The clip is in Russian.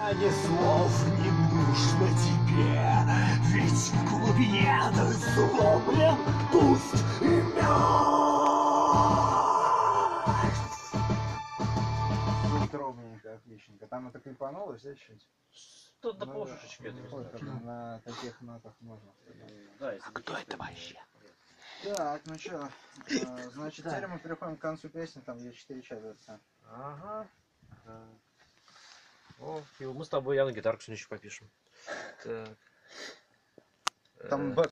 А ни слов не нужно тебе, ведь в глубине ты сломлен, пусть и мертв. Ровненько, отличненько. Там это клипанулось, да, чуть? Тут на Ну, полшишечки как На таких нотах можно. Да, если Кто это вообще? Так, ну что, значит, теперь мы переходим к концу песни, там есть 4 четверти. Ага. И мы с тобой явно гитарку сегодня еще попишем. Так. Там Э, бэк